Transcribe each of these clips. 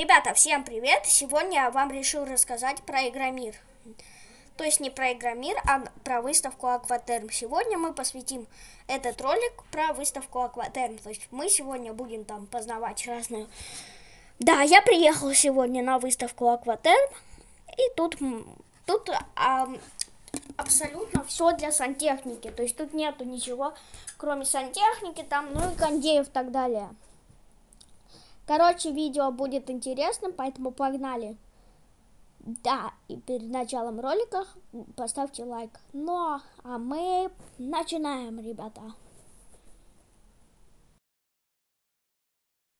Ребята, всем привет! Сегодня я вам решил рассказать про Игромир. То есть не про Игромир, а про выставку Акватерм. Сегодня мы посвятим этот ролик про выставку Акватерм. То есть мы сегодня будем там познавать разные... Да, я приехал сегодня на выставку Акватерм. И тут, тут а, абсолютно все для сантехники. То есть тут нету ничего, кроме сантехники, там, ну и кондеев и так далее. Короче, видео будет интересным, поэтому погнали. Да, и перед началом ролика поставьте лайк. Ну, а мы начинаем, ребята.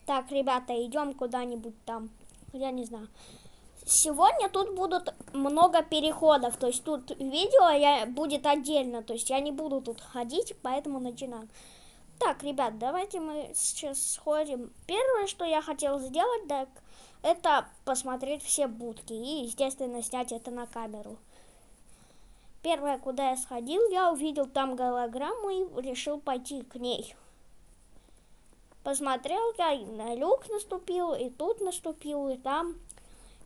Так, ребята, идем куда-нибудь там. Я не знаю. Сегодня тут будут много переходов, то есть тут видео я, будет отдельно, то есть я не буду тут ходить, поэтому начинаем. Так, ребят, давайте мы сейчас сходим. Первое, что я хотел сделать, так, это посмотреть все будки и, естественно, снять это на камеру. Первое, куда я сходил, я увидел там голограмму и решил пойти к ней. Посмотрел я, на люк наступил, и тут наступил, и там.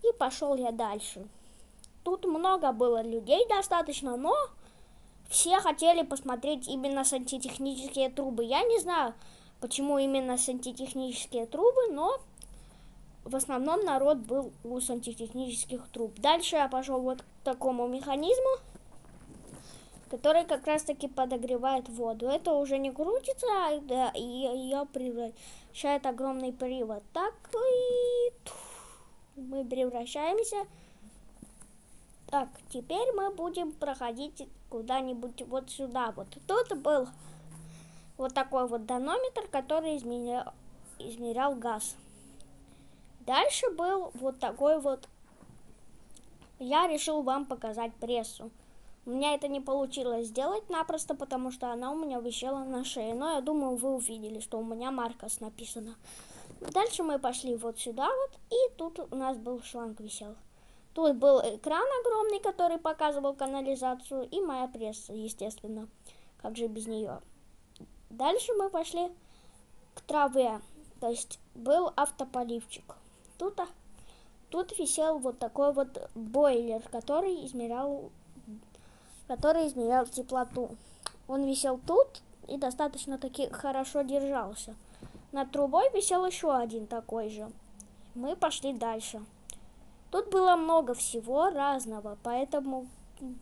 И пошел я дальше. Тут много было людей достаточно, но все хотели посмотреть именно сантехнические трубы. Я не знаю, почему именно сантехнические трубы, но в основном народ был у сантехнических труб. Дальше я пошел вот к такому механизму, который как раз таки подогревает воду. Это уже не крутится, а да, и ее превращает огромный привод. Так и мы превращаемся так, теперь мы будем проходить куда-нибудь вот сюда. Вот тут был вот такой вот донометр, который измерял, измерял газ. Дальше был вот такой вот... Я решил вам показать прессу. У меня это не получилось сделать напросто, потому что она у меня висела на шее. Но я думаю, вы увидели, что у меня Маркос написано. Дальше мы пошли вот сюда вот, и тут у нас был шланг висел. Тут был экран огромный, который показывал канализацию, и моя пресса, естественно. Как же без нее. Дальше мы пошли к траве. То есть был автополивчик. Тут, а, тут висел вот такой вот бойлер, который измерял, который измерял теплоту. Он висел тут и достаточно таки хорошо держался. Над трубой висел еще один такой же. Мы пошли дальше. Тут было много всего разного, поэтому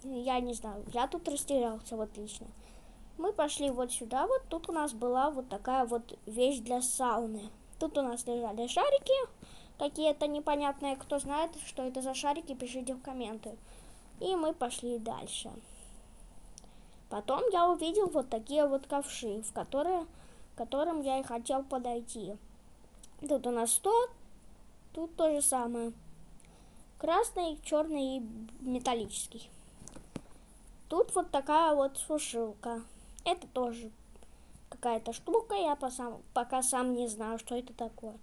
я не знаю, я тут растерялся вот лично. Мы пошли вот сюда, вот тут у нас была вот такая вот вещь для сауны. Тут у нас лежали шарики, какие-то непонятные, кто знает, что это за шарики, пишите в комменты. И мы пошли дальше. Потом я увидел вот такие вот ковши, в которые, к которым я и хотел подойти. Тут у нас 100, тут то же самое красный, черный и металлический. Тут вот такая вот сушилка. Это тоже какая-то штука, я по сам, пока сам не знаю, что это такое.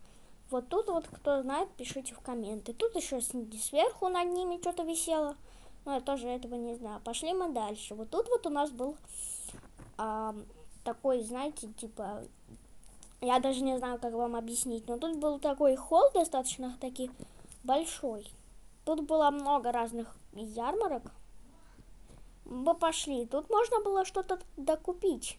Вот тут вот, кто знает, пишите в комменты. Тут еще сверху над ними что-то висело. Но я тоже этого не знаю. Пошли мы дальше. Вот тут вот у нас был а, такой, знаете, типа... Я даже не знаю, как вам объяснить. Но тут был такой холл достаточно таки большой. Тут было много разных ярмарок. Мы пошли. Тут можно было что-то докупить.